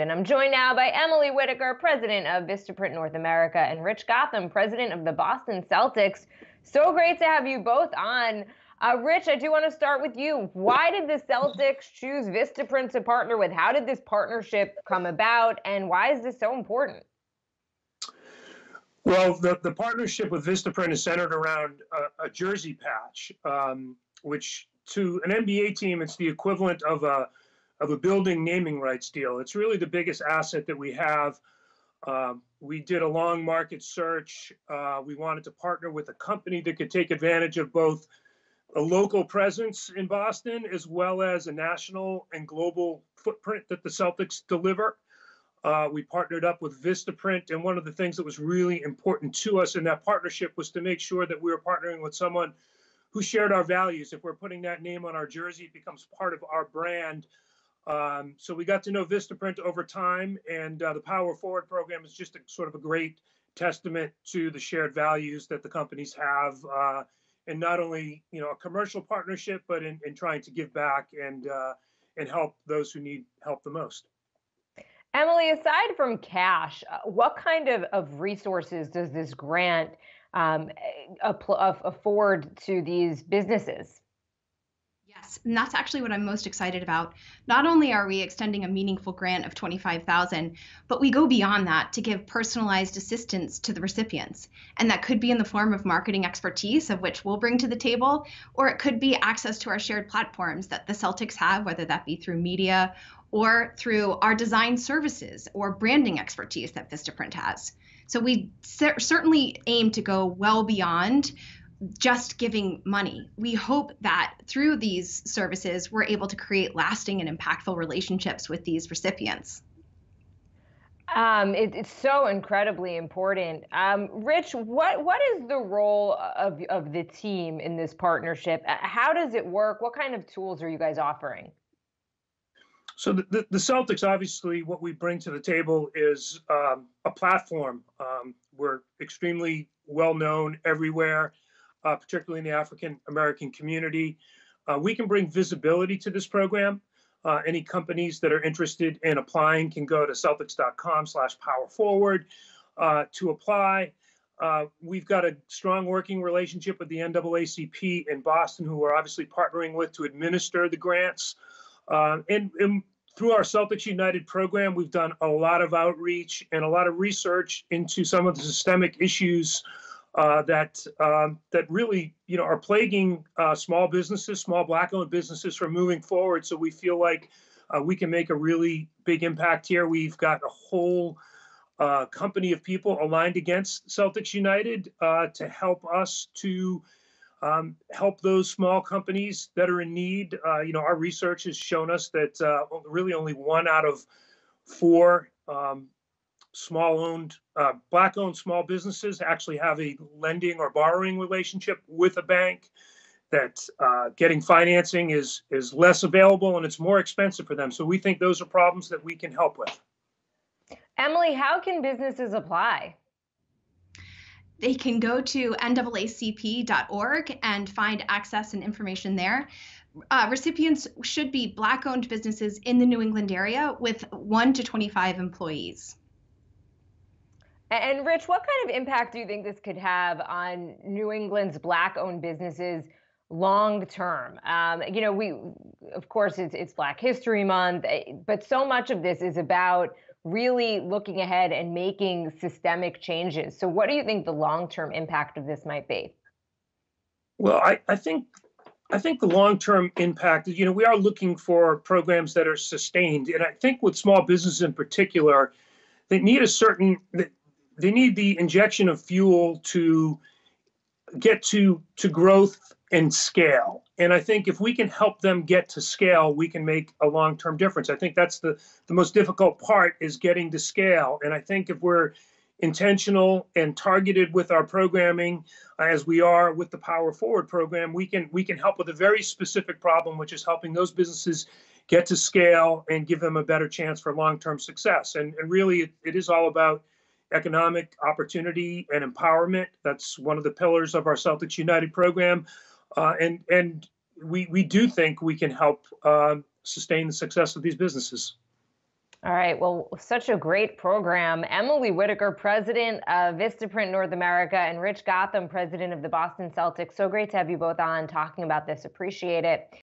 And I'm joined now by Emily Whitaker, president of Vistaprint North America, and Rich Gotham, president of the Boston Celtics. So great to have you both on. Uh, Rich, I do want to start with you. Why did the Celtics choose Vistaprint to partner with? How did this partnership come about, and why is this so important? Well, the, the partnership with Vistaprint is centered around a, a jersey patch, um, which to an NBA team, it's the equivalent of a of a building naming rights deal. It's really the biggest asset that we have. Um, we did a long market search. Uh, we wanted to partner with a company that could take advantage of both a local presence in Boston as well as a national and global footprint that the Celtics deliver. Uh, we partnered up with Vistaprint, and one of the things that was really important to us in that partnership was to make sure that we were partnering with someone who shared our values. If we're putting that name on our jersey, it becomes part of our brand. Um, so we got to know Vistaprint over time, and uh, the Power Forward program is just a, sort of a great testament to the shared values that the companies have, uh, and not only you know a commercial partnership, but in, in trying to give back and uh, and help those who need help the most. Emily, aside from cash, uh, what kind of, of resources does this grant um, afford to these businesses? Yes, and that's actually what I'm most excited about. Not only are we extending a meaningful grant of 25,000, but we go beyond that to give personalized assistance to the recipients. And that could be in the form of marketing expertise of which we'll bring to the table, or it could be access to our shared platforms that the Celtics have, whether that be through media or through our design services or branding expertise that Vistaprint has. So we cer- certainly aim to go well beyond just giving money. We hope that through these services, we're able to create lasting and impactful relationships with these recipients. Um, it, it's so incredibly important. Um, Rich, what what is the role of of the team in this partnership? Uh, how does it work? What kind of tools are you guys offering? So the, the, the Celtics, obviously, what we bring to the table is um, a platform. Um, we're extremely well known everywhere uh, particularly in the African American community. Uh, we can bring visibility to this program. Uh, any companies that are interested in applying can go to celtics.com slash power forward uh, to apply. Uh, we've got a strong working relationship with the NAACP in Boston, who we're obviously partnering with to administer the grants. Uh, and, and through our Celtics United program, we've done a lot of outreach and a lot of research into some of the systemic issues uh, that um, that really you know are plaguing uh, small businesses, small black-owned businesses from moving forward. So we feel like uh, we can make a really big impact here. We've got a whole uh, company of people aligned against Celtics United uh, to help us to um, help those small companies that are in need. Uh, you know, our research has shown us that really only one out of four um, small owned, uh, black owned small businesses actually have a lending or borrowing relationship with a bank. That uh, getting financing is is less available and it's more expensive for them. So we think those are problems that we can help with. Emily, how can businesses apply? They can go to naacp.org and find access and information there. Uh, recipients should be Black owned businesses in the New England area with 1 to 25 employees. And Rich, what kind of impact do you think this could have on New England's black-owned businesses long term? Um, you know, we, of course, it's it's Black History Month, eh, but so much of this is about really looking ahead and making systemic changes. So, what do you think the long-term impact of this might be? Well, I, I think I think the long-term impact, is, you know, we are looking for programs that are sustained, and I think with small businesses in particular, they need a certain they need the injection of fuel to get to to growth and scale. And I think if we can help them get to scale, we can make a long-term difference. I think that's the the most difficult part is getting to scale. And I think if we're intentional and targeted with our programming uh, as we are with the power forward program we can we can help with a very specific problem which is helping those businesses get to scale and give them a better chance for long-term success and, and really it, it is all about economic opportunity and empowerment. That's one of the pillars of our Celtics United program, uh, and and we we do think we can help uh, sustain the success of these businesses. All right. Well, such a great program. Emily Whitaker, president of Vistaprint North America, and Rich Gotham, president of the Boston Celtics. So great to have you both on talking about this. Appreciate it.